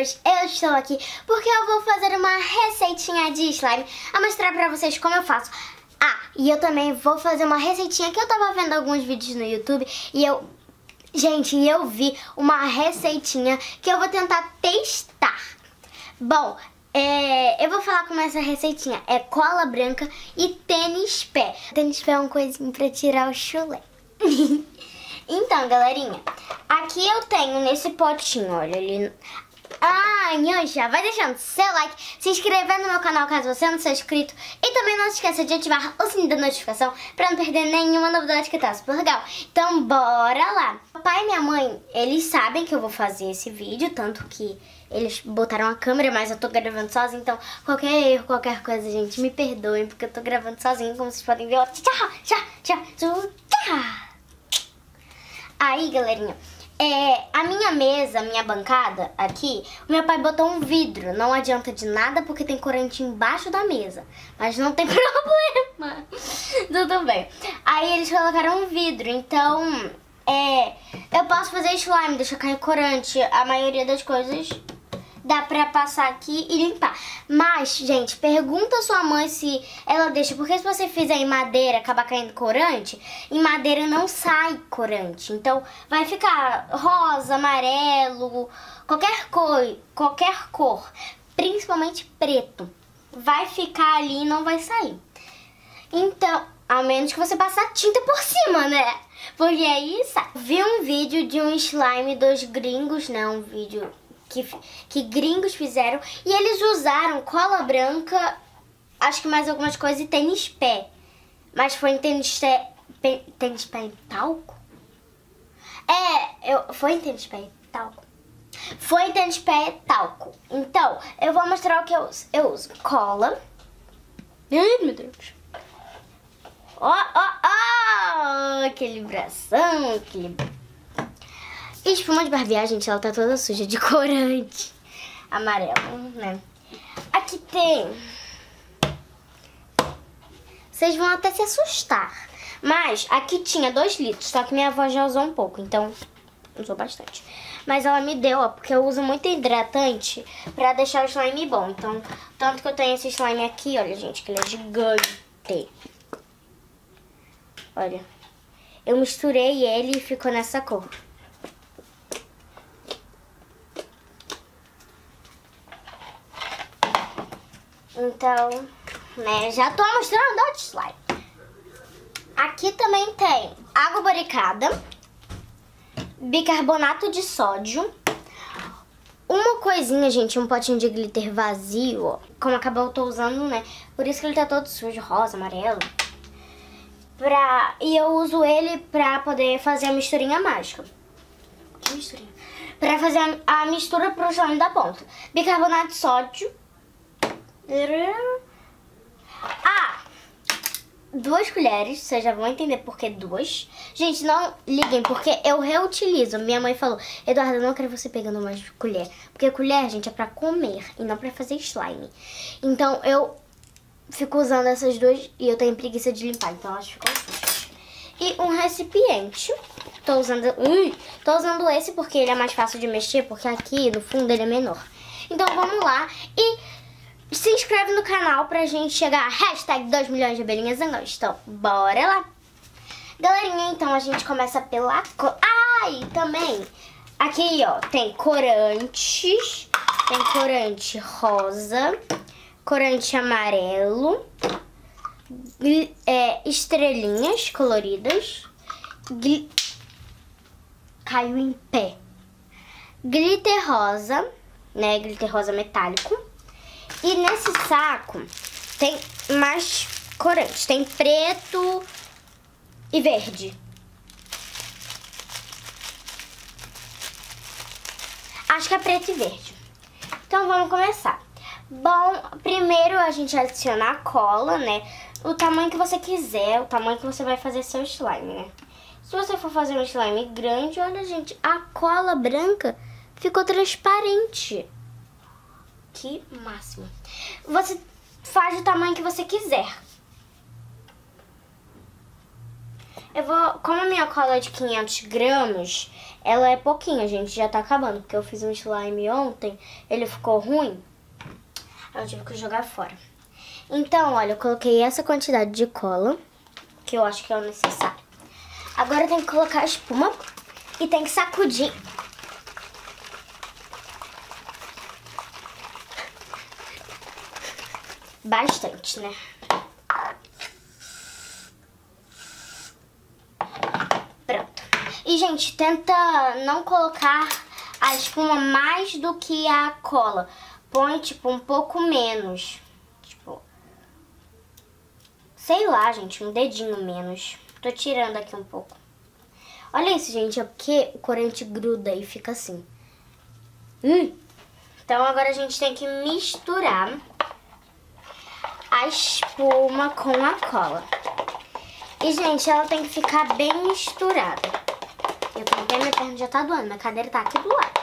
hoje eu estou aqui porque eu vou fazer uma receitinha de slime a mostrar pra vocês como eu faço. Ah, e eu também vou fazer uma receitinha que eu tava vendo alguns vídeos no YouTube e eu... Gente, eu vi uma receitinha que eu vou tentar testar. Bom, é, eu vou falar como essa receitinha. É cola branca e tênis pé. Tênis pé é uma coisinha pra tirar o chulé. então, galerinha, aqui eu tenho nesse potinho, olha ali. Ah, já vai deixando seu like, se inscrevendo no meu canal caso você não seja inscrito e também não se esqueça de ativar o sininho da notificação pra não perder nenhuma novidade que tá super legal. Então bora lá! Papai e minha mãe, eles sabem que eu vou fazer esse vídeo, tanto que eles botaram a câmera, mas eu tô gravando sozinha, então qualquer erro, qualquer coisa, gente, me perdoem, porque eu tô gravando sozinha, como vocês podem ver. Tchau, tchau, tchau, tchau. Aí, galerinha, é, a minha mesa, a minha bancada aqui, o meu pai botou um vidro. Não adianta de nada porque tem corante embaixo da mesa. Mas não tem problema. Tudo bem. Aí eles colocaram um vidro, então é, eu posso fazer slime, deixar cair corante. A maioria das coisas dá pra passar aqui e limpar. Mas, gente, pergunta sua mãe se ela deixa, porque se você fizer em madeira acabar caindo corante, em madeira não sai corante. Então, vai ficar rosa, amarelo, qualquer cor, qualquer cor, principalmente preto. Vai ficar ali e não vai sair. Então, a menos que você passe tinta por cima, né? Porque aí sai. Vi um vídeo de um slime dos gringos, não, um vídeo que, que gringos fizeram. E eles usaram cola branca, acho que mais algumas coisas, e tênis pé. Mas foi em tênis, pé, tênis pé em talco? É, eu, foi em tênis pé em talco. Foi em tênis pé talco. Então, eu vou mostrar o que eu uso. Eu uso cola. Ai, meu Deus. Ó, ó, ó! Aquele bração, aquele e espuma de barbear, gente, ela tá toda suja de corante amarelo, né? Aqui tem... Vocês vão até se assustar. Mas aqui tinha dois litros, só que minha avó já usou um pouco, então usou bastante. Mas ela me deu, ó, porque eu uso muito hidratante pra deixar o slime bom. Então, tanto que eu tenho esse slime aqui, olha, gente, que ele é gigante. Olha. Eu misturei ele e ficou nessa cor. Então, né, já tô mostrando outro slime. Aqui também tem água barricada, bicarbonato de sódio, uma coisinha, gente, um potinho de glitter vazio, ó, como acabou eu tô usando, né, por isso que ele tá todo sujo, rosa, amarelo. Pra... E eu uso ele pra poder fazer a misturinha mágica. Que misturinha? Pra fazer a, a mistura pro slime da ponta. Bicarbonato de sódio, ah! Duas colheres, vocês já vão entender por que duas. Gente, não liguem, porque eu reutilizo. Minha mãe falou, Eduardo, eu não quero você pegando mais colher. Porque colher, gente, é pra comer e não pra fazer slime. Então, eu fico usando essas duas e eu tenho preguiça de limpar, então elas ficam. E um recipiente. Tô usando, ui, tô usando esse porque ele é mais fácil de mexer, porque aqui no fundo ele é menor. Então, vamos lá. E se inscreve no canal pra gente chegar a hashtag 2 milhões de abelhinhas zangões. Então, bora lá! Galerinha, então a gente começa pela cor. E também aqui, ó, tem corantes. Tem corante rosa, corante amarelo, é, estrelinhas coloridas. Caiu em pé. Glitter rosa, né? Glitter rosa metálico e nesse saco tem mais corantes. Tem preto e verde. Acho que é preto e verde. Então vamos começar. Bom, primeiro a gente adiciona a cola, né? O tamanho que você quiser, o tamanho que você vai fazer seu slime, né? Se você for fazer um slime grande, olha, gente, a cola branca ficou transparente. Que máximo. Você faz o tamanho que você quiser. Eu vou, como a minha cola é de 500 gramas, ela é pouquinha, gente, já tá acabando. Porque eu fiz um slime ontem, ele ficou ruim. Eu tive que jogar fora. Então, olha, eu coloquei essa quantidade de cola, que eu acho que é o necessário. Agora tem que colocar a espuma e tem que sacudir. Bastante, né? Pronto. E, gente, tenta não colocar a espuma mais do que a cola. Põe, tipo, um pouco menos. Tipo, sei lá, gente, um dedinho menos. Tô tirando aqui um pouco. Olha isso, gente, é porque o corante gruda e fica assim. Hum. Então agora a gente tem que misturar a espuma com a cola. E, gente, ela tem que ficar bem misturada. Eu tentei, minha perna já tá doendo, minha cadeira tá aqui do lado.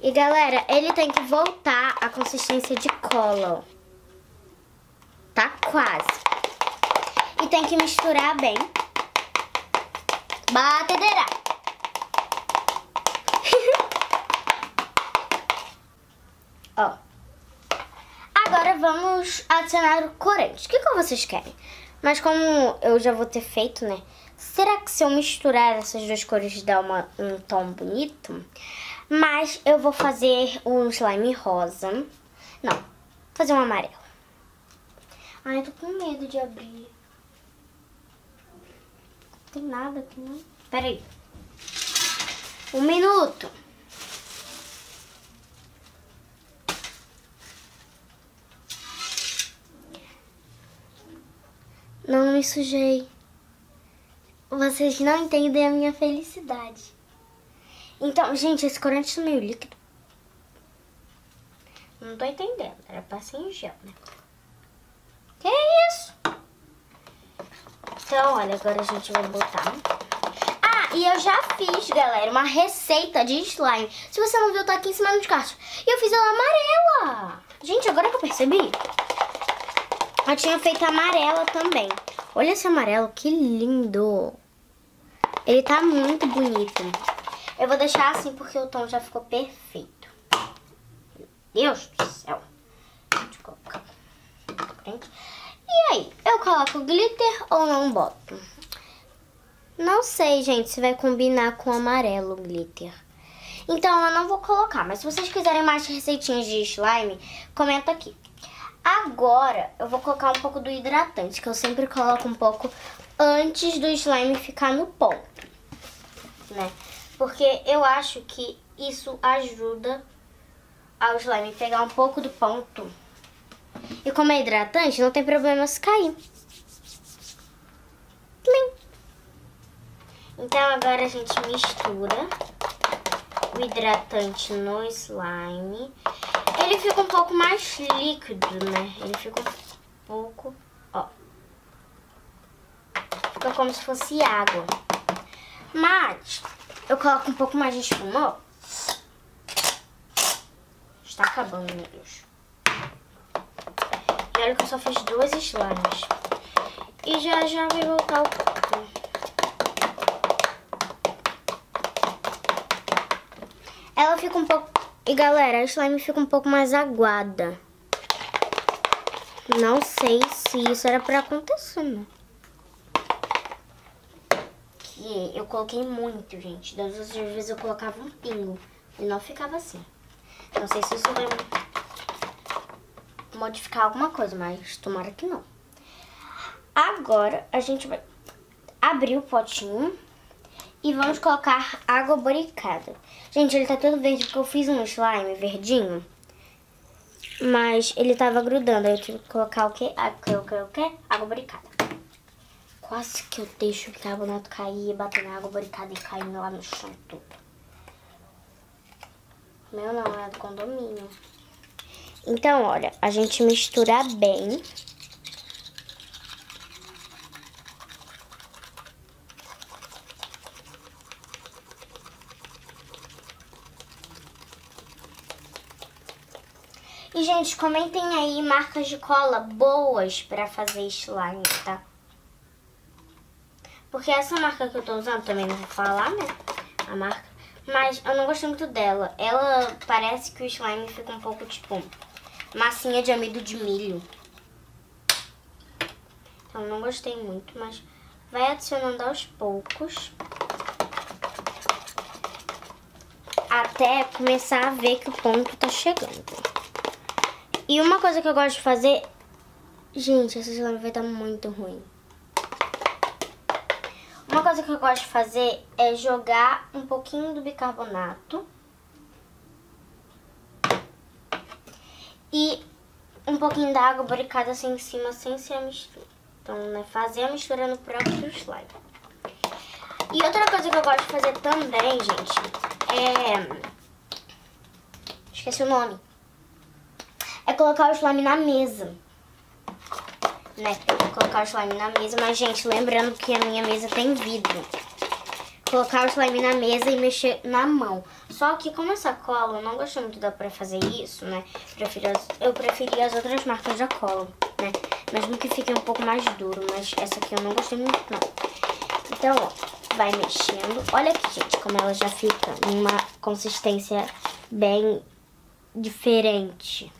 E, galera, ele tem que voltar à consistência de cola, ó. Tá quase. E tem que misturar bem. Batedeira! ó. Agora vamos adicionar o corante. O que, que vocês querem? Mas como eu já vou ter feito, né? Será que se eu misturar essas duas cores dá uma, um tom bonito? Mas eu vou fazer um slime rosa. Não, vou fazer um amarelo. Ai, eu tô com medo de abrir. Não tem nada aqui, não. Pera aí. Um minuto. Não me sujei. Vocês não entendem a minha felicidade. Então, gente, esse corante tá meio líquido. Não tô entendendo. Era pra ser em gel, né? Que isso? Então, olha, agora a gente vai botar. Ah, e eu já fiz, galera, uma receita de slime. Se você não viu, tá aqui em cima no caixa. E eu fiz ela amarela. Gente, agora que eu percebi, eu tinha feito amarela também. Olha esse amarelo, que lindo. Ele tá muito bonito. Eu vou deixar assim porque o tom já ficou perfeito. Meu Deus do céu. Deixa eu colocar. E aí, eu coloco glitter ou não boto? Não sei, gente, se vai combinar com amarelo glitter. Então, eu não vou colocar. Mas se vocês quiserem mais receitinhas de slime, comenta aqui. Agora, eu vou colocar um pouco do hidratante, que eu sempre coloco um pouco antes do slime ficar no ponto, né? Porque eu acho que isso ajuda ao slime pegar um pouco do ponto. E como é hidratante, não tem problema se cair. Então agora a gente mistura o hidratante no slime. Ele fica um pouco mais líquido, né? Ele fica um pouco, ó. Fica como se fosse água. Mas eu coloco um pouco mais de espuma, ó. Está acabando, meu Deus. E olha que eu só fiz duas slimes. E já já vai voltar o ponto. Ela fica um pouco... E galera, a slime fica um pouco mais aguada. Não sei se isso era pra acontecer, né? Que eu coloquei muito, gente. Das outras vezes eu colocava um pingo. E não ficava assim. Não sei se isso vai modificar alguma coisa, mas tomara que não. Agora a gente vai abrir o potinho e vamos colocar água boricada. Gente, ele tá todo verde porque eu fiz um slime verdinho. Mas ele tava grudando, eu tive que colocar o quê? O quê, o quê, Água boricada. Quase que eu deixo o carbonato cair e bater na água boricada e cair lá no chão tudo. Meu não, é do condomínio. Então, olha, a gente mistura bem. E, gente, comentem aí marcas de cola boas pra fazer slime, tá? Porque essa marca que eu tô usando, também não vou falar, né? a marca. Mas eu não gostei muito dela. Ela parece que o slime fica um pouco tipo massinha de amido de milho. Então não gostei muito, mas vai adicionando aos poucos. Até começar a ver que o ponto tá chegando. E uma coisa que eu gosto de fazer... Gente, essa slime vai estar tá muito ruim. Uma coisa que eu gosto de fazer é jogar um pouquinho do bicarbonato. E um pouquinho da água boricada assim em cima, sem ser a mistura. Então, né, fazer a mistura no próprio slime. E outra coisa que eu gosto de fazer também, gente, é... Esqueci o nome. É colocar o slime na mesa né? Colocar o slime na mesa. Mas, gente, lembrando que a minha mesa tem vidro. Colocar o slime na mesa e mexer na mão. Só que como essa cola, eu não gostei muito da pra fazer isso, né? Prefiro as, eu preferi as outras marcas da cola, né? Mesmo que fique um pouco mais duro, mas essa aqui eu não gostei muito, não. Então, ó, vai mexendo. Olha aqui, gente, como ela já fica numa consistência bem diferente.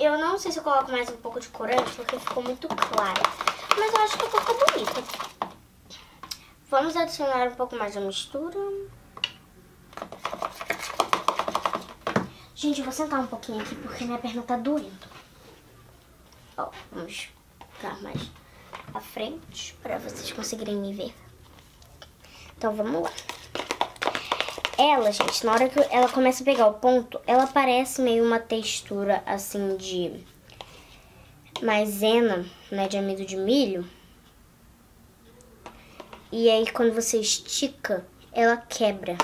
Eu não sei se eu coloco mais um pouco de corante, porque ficou muito clara. Mas eu acho que ficou bonita. Vamos adicionar um pouco mais da mistura. Gente, eu vou sentar um pouquinho aqui, porque minha perna tá doendo. Ó, vamos ficar mais à frente, para vocês conseguirem me ver. Então, vamos lá. Ela, gente, na hora que ela começa a pegar o ponto, ela parece meio uma textura, assim, de maisena, né, de amido de milho. E aí, quando você estica, ela quebra.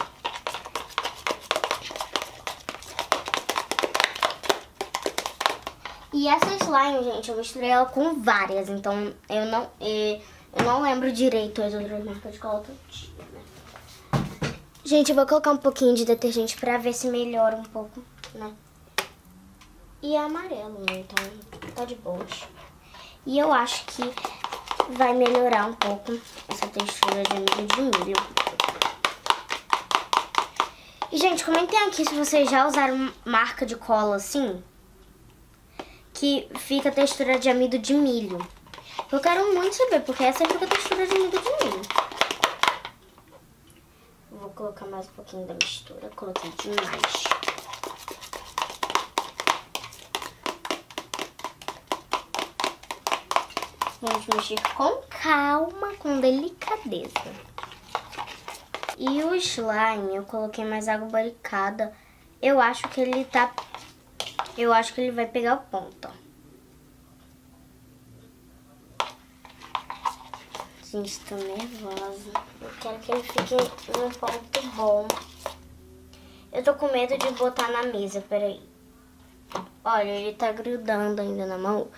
E essa slime, gente, eu misturei ela com várias, então eu não, eu não lembro direito as outras marcas de que eu. Gente, eu vou colocar um pouquinho de detergente pra ver se melhora um pouco, né? E é amarelo, né? Então tá de boas. E eu acho que vai melhorar um pouco essa textura de amido de milho. E, gente, comentem aqui se vocês já usaram marca de cola assim, que fica textura de amido de milho. Eu quero muito saber, porque essa fica textura de amido de milho colocar mais um pouquinho da mistura. Coloquei demais. Vamos mexer com calma, com delicadeza. E o slime, eu coloquei mais água barricada. Eu acho que ele tá... Eu acho que ele vai pegar a ponta. Gente, tô nervosa. Eu quero que ele fique num ponto bom. Eu tô com medo de botar na mesa, peraí. Olha, ele tá grudando ainda na mão.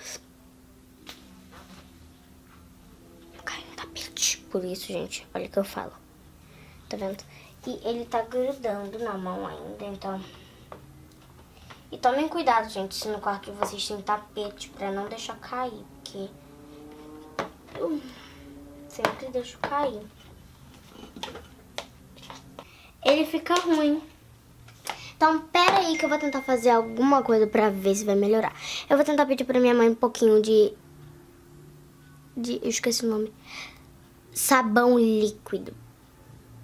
Cai no tapete. Por isso, gente, olha o que eu falo. Tá vendo? E ele tá grudando na mão ainda, então... E tomem cuidado, gente, se no quarto de vocês tem tapete, pra não deixar cair, porque... Sempre deixo cair. Ele fica ruim. Então, pera aí que eu vou tentar fazer alguma coisa pra ver se vai melhorar. Eu vou tentar pedir pra minha mãe um pouquinho de... de eu esqueci o nome. Sabão líquido.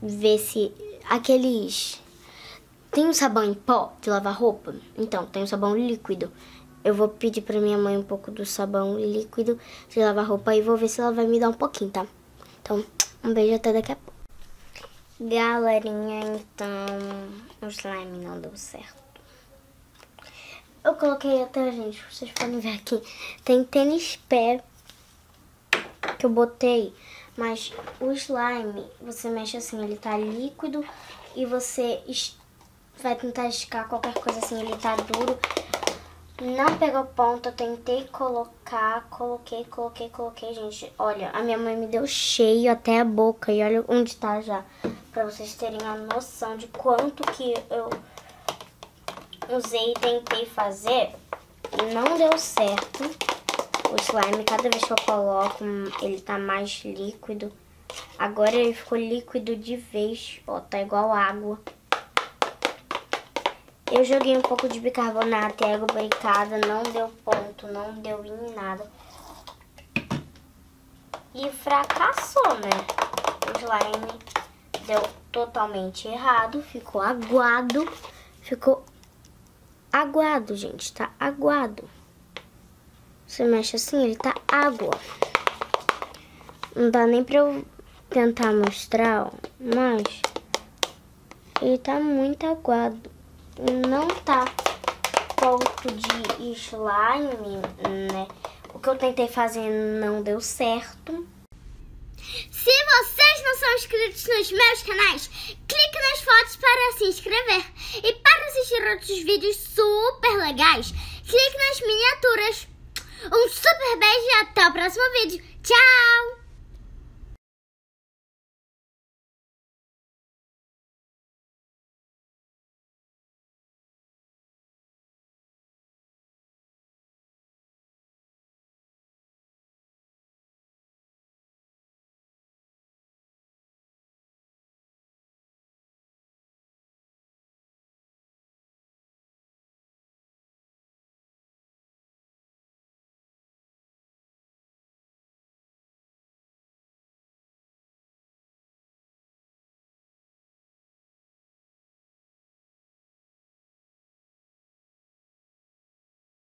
Ver se... Aqueles... Tem um sabão em pó de lavar roupa? Então, tem um sabão líquido. Eu vou pedir pra minha mãe um pouco do sabão líquido de lavar roupa e vou ver se ela vai me dar um pouquinho, tá? Então, um beijo até daqui a pouco. Galerinha, então o slime não deu certo. Eu coloquei até, gente, vocês podem ver aqui. Tem tênis pé que eu botei, mas o slime, você mexe assim, ele tá líquido e você vai tentar esticar qualquer coisa assim, ele tá duro. Não pegou ponto, eu tentei colocar, coloquei, coloquei, coloquei, gente. Olha, a minha mãe me deu cheio até a boca e olha onde tá já. Pra vocês terem a noção de quanto que eu usei e tentei fazer. Não deu certo. O slime, cada vez que eu coloco, ele tá mais líquido. Agora ele ficou líquido de vez. Ó, tá igual água. Eu joguei um pouco de bicarbonato e água brincada, não deu ponto, não deu em nada. E fracassou, né? O slime deu totalmente errado, ficou aguado, ficou aguado, gente, tá aguado. Você mexe assim, ele tá água. Não dá nem pra eu tentar mostrar, ó, mas ele tá muito aguado. Não tá ponto de slime, né? O que eu tentei fazer não deu certo. Se vocês não são inscritos nos meus canais, clique nas fotos para se inscrever. E para assistir outros vídeos super legais, clique nas miniaturas. Um super beijo e até o próximo vídeo. Tchau!